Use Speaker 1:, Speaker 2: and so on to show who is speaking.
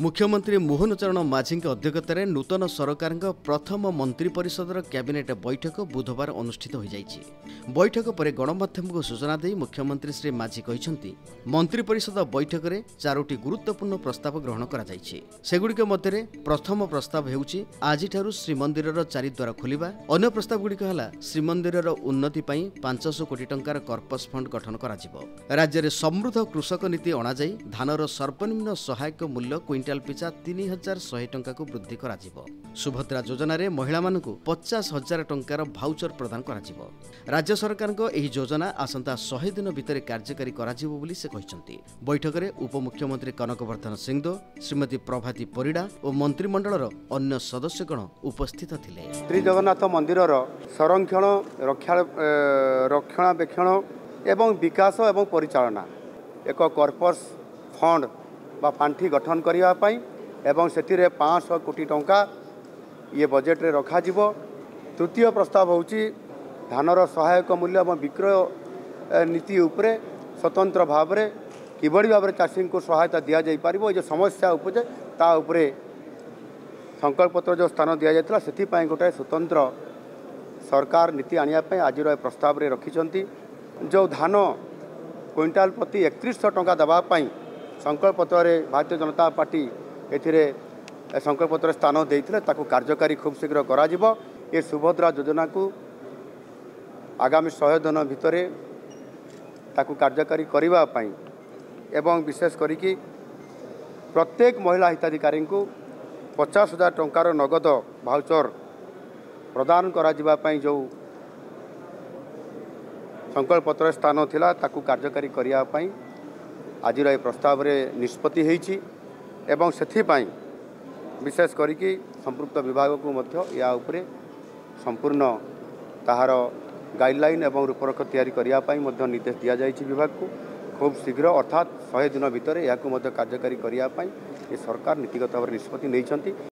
Speaker 1: ମୁଖ୍ୟମନ୍ତ୍ରୀ ମୋହନ ଚରଣ ମାଝୀଙ୍କ ଅଧ୍ୟକ୍ଷତାରେ ନୂତନ ସରକାରଙ୍କ ପ୍ରଥମ ମନ୍ତ୍ରୀ ପରିଷଦର କ୍ୟାବିନେଟ୍ ବୈଠକ ବୁଧବାର ଅନୁଷ୍ଠିତ ହୋଇଯାଇଛି। ବୈଠକ ପରେ ଗଣମାଧ୍ୟମକୁ ସୂଚନା ଦେଇ ମୁଖ୍ୟମନ୍ତ୍ରୀ ଶ୍ରୀ ମାଝୀ କହିଛନ୍ତି ମନ୍ତ୍ରୀ ପରିଷଦ ବୈଠକରେ ଚାରୋଟି ଗୁରୁତ୍ୱପୂର୍ଣ୍ଣ ପ୍ରସ୍ତାବ ଗ୍ରହଣ କରାଯାଇଛି। ସେଗୁଡ଼ିକ ମଧ୍ୟରେ ପ୍ରଥମ ପ୍ରସ୍ତାବ ହେଉଛି ଆଜିଠାରୁ ଶ୍ରୀମନ୍ଦିରର ଚାରିଦ୍ୱାର ଖୋଲିବା। ଅନ୍ୟ ପ୍ରସ୍ତାବଗୁଡ଼ିକ ହେଲା ଶ୍ରୀମନ୍ଦିରର ଉନ୍ନତି ପାଇଁ ପାଞ୍ଚଶହ କୋଟି ଟଙ୍କାର କର୍ପସ ଫଣ୍ଡ ଗଠନ କରାଯିବ। ରାଜ୍ୟରେ ସମୃଦ୍ଧ କୃଷକ ନୀତି ଅଣାଯାଇ ଧାନର ସର୍ବନିମ୍ନ ସହାୟକ ମୂଲ୍ୟ କ୍ୱିଣ୍ଟାଲ ପିଛା ତିନି ହଜାର ଶହେ ଟଙ୍କାକୁ ବୃଦ୍ଧି କରାଯିବ। ସୁଭଦ୍ରା ଯୋଜନାରେ ମହିଳାମାନଙ୍କୁ ପଚାଶ ହଜାର ଟଙ୍କାର ଭାଉଚର ପ୍ରଦାନ କରାଯିବ। ରାଜ୍ୟ ସରକାରଙ୍କ ଏହି ଯୋଜନା ଆସନ୍ତା ଶହେ ଦିନ ଭିତରେ କାର୍ଯ୍ୟକାରୀ କରାଯିବ ବୋଲି ସେ କହିଛନ୍ତି। ବୈଠକରେ ଉପମୁଖ୍ୟମନ୍ତ୍ରୀ କନକବର୍ଦ୍ଧନ ସିଂହଦେଓ ଶ୍ରୀମତୀ ପ୍ରଭାତୀ ପରିଡ଼ା ଓ ମନ୍ତ୍ରିମଣ୍ଡଳର ଅନ୍ୟ ସଦସ୍ୟଗଣ ଉପସ୍ଥିତ ଥିଲେ।
Speaker 2: ଶ୍ରୀ ଜଗନ୍ନାଥ ମନ୍ଦିରର ସଂରକ୍ଷଣ ରକ୍ଷଣାବେକ୍ଷଣ ଏବଂ ବିକାଶ ଏବଂ ପରିଚାଳନା ଏକ କର୍ପସ୍ ଫଣ୍ଡ ବା ପାଣ୍ଠି ଗଠନ କରିବା ପାଇଁ ଏବଂ ସେଥିରେ ପାଞ୍ଚଶହ କୋଟି ଟଙ୍କା ଇଏ ବଜେଟ୍ରେ ରଖାଯିବ। ତୃତୀୟ ପ୍ରସ୍ତାବ ହେଉଛି ଧାନର ସହାୟକ ମୂଲ୍ୟ ଏବଂ ବିକ୍ରୟ ଏ, ନୀତି ଉପରେ ସ୍ୱତନ୍ତ୍ର ଭାବରେ କିଭଳି ଭାବରେ ଚାଷୀଙ୍କୁ ସହାୟତା ଦିଆଯାଇପାରିବ ଏ ଯେଉଁ ସମସ୍ୟା ଉପଜେ ତା ଉପରେ ସଂକଳ୍ପତ୍ର ଯେଉଁ ସ୍ଥାନ ଦିଆଯାଇଥିଲା ସେଥିପାଇଁ ଗୋଟାଏ ସ୍ୱତନ୍ତ୍ର ସରକାର ନୀତି ଆଣିବା ପାଇଁ ଆଜିର ଏ ପ୍ରସ୍ତାବରେ ରଖିଛନ୍ତି। ଯେଉଁ ଧାନ କୁଇଣ୍ଟାଲ ପ୍ରତି ଏକତିରିଶଶହ ଟଙ୍କା ଦେବା ପାଇଁ ସଂକଳ୍ପତ୍ରରେ ଭାରତୀୟ ଜନତା ପାର୍ଟି ଏଥିରେ ଏ ସଂକଳ୍ପତ୍ରରେ ସ୍ଥାନ ଦେଇଥିଲେ ତାକୁ କାର୍ଯ୍ୟକାରୀ ଖୁବ୍ ଶୀଘ୍ର କରାଯିବ। ଏ ସୁଭଦ୍ରା ଯୋଜନାକୁ ଆଗାମୀ ଶହେ ଦିନ ଭିତରେ ତାକୁ କାର୍ଯ୍ୟକାରୀ କରିବା ପାଇଁ ଏବଂ ବିଶେଷ କରିକି ପ୍ରତ୍ୟେକ ମହିଳା ହିତାଧିକାରୀଙ୍କୁ ପଚାଶ ହଜାର ଟଙ୍କାର ନଗଦ ଭାଉଚର ପ୍ରଦାନ କରାଯିବା ପାଇଁ ଯେଉଁ ସଂକଳ୍ପତ୍ରରେ ସ୍ଥାନ ଥିଲା ତାକୁ କାର୍ଯ୍ୟକାରୀ କରିବା ପାଇଁ ଆଜିର ଏ ପ୍ରସ୍ତାବରେ ନିଷ୍ପତ୍ତି ହୋଇଛି ଏବଂ ସେଥିପାଇଁ ବିଶେଷ କରିକି ସମ୍ପୃକ୍ତ ବିଭାଗକୁ ମଧ୍ୟ ଏହା ଉପରେ ସମ୍ପୂର୍ଣ୍ଣ ତାହାର ଗାଇଡ଼ଲାଇନ୍ ଏବଂ ରୂପରେଖ ତିଆରି କରିବା ପାଇଁ ମଧ୍ୟ ନିର୍ଦ୍ଦେଶ ଦିଆଯାଇଛି ବିଭାଗକୁ। ଖୁବ୍ ଶୀଘ୍ର ଅର୍ଥାତ୍ ଶହେ ଦିନ ଭିତରେ ଏହାକୁ ମଧ୍ୟ କାର୍ଯ୍ୟକାରୀ କରିବା ପାଇଁ ଏ ସରକାର ନୀତିଗତ ଭାବରେ ନିଷ୍ପତ୍ତି ନେଇଛନ୍ତି।